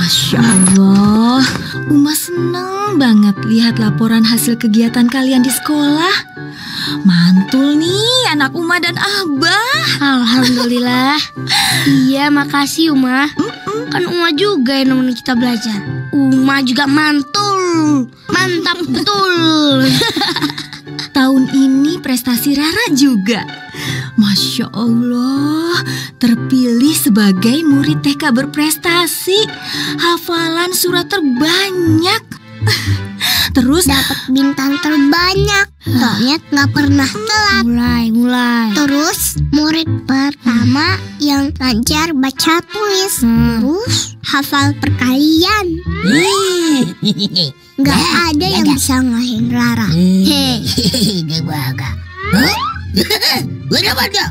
Masya Allah, Uma seneng banget lihat laporan hasil kegiatan kalian di sekolah. Mantul nih anak Uma dan Abah. Alhamdulillah. iya, makasih Uma. Mm -mm. Kan Uma juga yang nemenin kita belajar. Uma juga mantul. Mantap betul. Tahun ini prestasi Rara juga. Masya Allah, terpilih sebagai murid TK berprestasi. Hafalan surat terbanyak. Terus Dapat bintang terbanyak. Soalnya nggak pernah telat. mulai, mulai. Terus murid pertama yang lancar baca tulis. Hmm. Terus hafal perkalian. Nggak ada yang bisa ngalahin Rara. Hei, Debaga. Ada ada.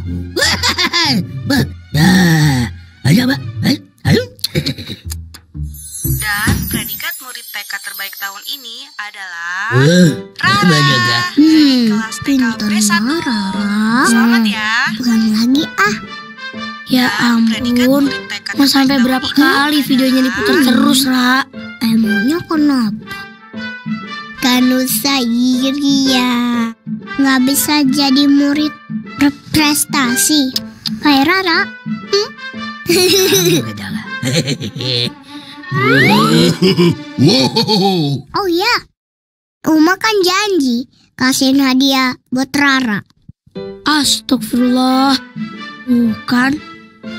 Nah, ada apa? Ayo. Dan predikat murid TK terbaik tahun ini adalah Eh, Rara Hmm, kelas B1. Rara. Selamat ya. Bukan lagi ah. Ya ampun. Mau sampai berapa kali videonya diputar adalah terus, Ra? Emangnya kenapa? Kanusa Iria nggak bisa jadi murid berprestasi kayak Rara. Wow. Oh ya, Uma kan janji kasihin hadiah buat Rara. Astagfirullah. Bukan.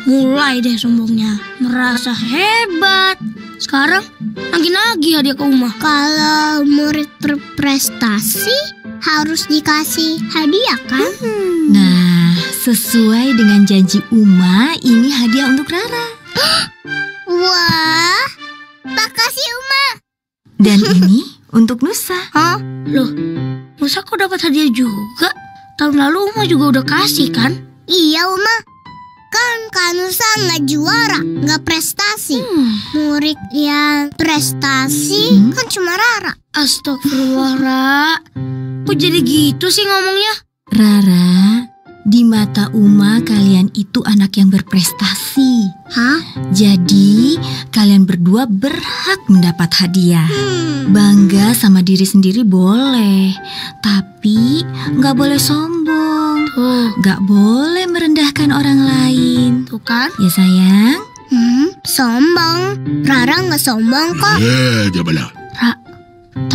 Mulai deh sombongnya. Merasa hebat. Sekarang lagi-lagi hadiah ke Uma. Kalau murid berprestasi harus dikasih hadiah kan? Nah, sesuai dengan janji Uma, ini hadiah untuk Rara. Wah, makasih Uma. Dan ini untuk Nusa. Hah? Loh, masa kok dapat hadiah juga? Tahun lalu Uma juga udah kasih kan? Iya Uma, kan Kanusa nggak juara, nggak prestasi. Hmm. Murid yang prestasi Hmm? kan cuma Rara. Astagfirullah, Ra. Kok jadi gitu sih ngomongnya? Rara, di mata Uma kalian itu anak yang berprestasi. Hah? Jadi, kalian berdua berhak mendapat hadiah. Hmm. Bangga sama diri sendiri boleh, tapi nggak boleh sombong. Tuh, Nggak boleh merendahkan orang lain. tuh kan? Ya sayang? Hmm, sombong. Rara nggak sombong kok. Eh, bala. Ra,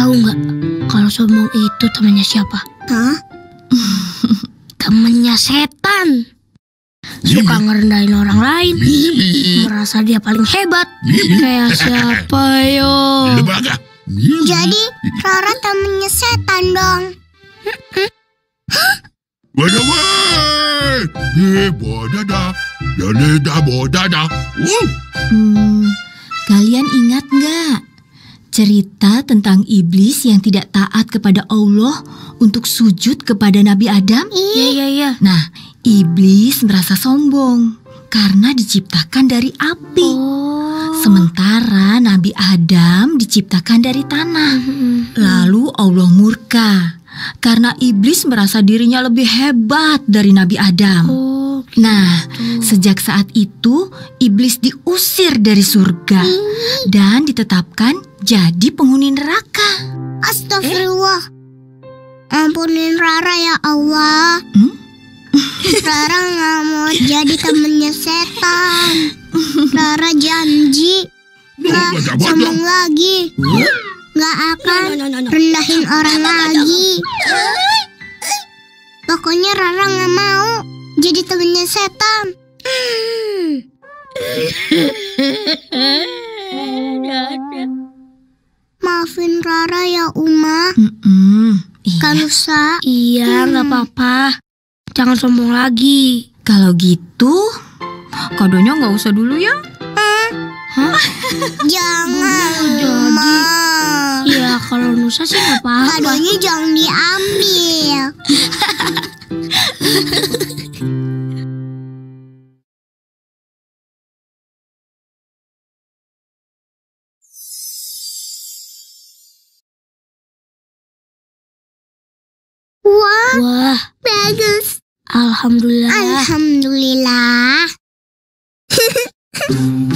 tahu nggak kalau sombong itu temannya siapa? Hah? Temennya setan. Suka ngerendahin orang lain. Merasa dia paling hebat. Kayak siapa yo? Jadi Rara temennya setan dong. Eh, bodada. Yaneda bodada. Uh. Hmm, kalian ingat nggak cerita tentang iblis yang tidak taat kepada Allah untuk sujud kepada Nabi Adam? Iya iya iya. Nah, iblis merasa sombong karena diciptakan dari api. Oh. Sementara Nabi Adam diciptakan dari tanah. Lalu Allah murka karena iblis merasa dirinya lebih hebat dari Nabi Adam. Oh. Nah, sejak saat itu iblis diusir dari surga dan ditetapkan jadi penghuni neraka. Astagfirullah. Ampunin Rara ya Allah. Hmm? Rara nggak mau jadi temennya setan. Rara janji nggak wada. lagi. Nggak akan rendahin orang lagi. Pokoknya Rara nggak mau jadi temennya setan. Maafin Rara ya Uma. Mm-mm, iya. Kanusa. Iya, nggak apa-apa. Jangan sombong lagi. Kalau gitu, kadonya nggak usah dulu ya. Jangan, jadi. Ma. Ya, kalau Nusa sih nggak apa-apa. Kadonya jangan diambil. bagus. alhamdulillah. Alhamdulillah.